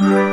Bye.